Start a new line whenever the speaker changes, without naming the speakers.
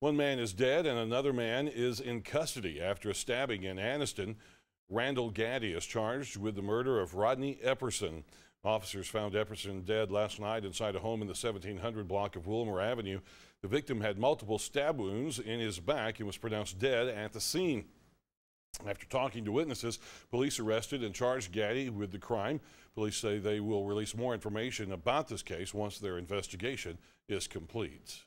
One man is dead and another man is in custody after a stabbing in Anniston. Randall Gaddy is charged with the murder of Rodney Epperson. Officers found Epperson dead last night inside a home in the 1700 block of Wilmer Avenue. The victim had multiple stab wounds in his back and was pronounced dead at the scene. After talking to witnesses, police arrested and charged Gaddy with the crime. Police say they will release more information about this case once their investigation is complete.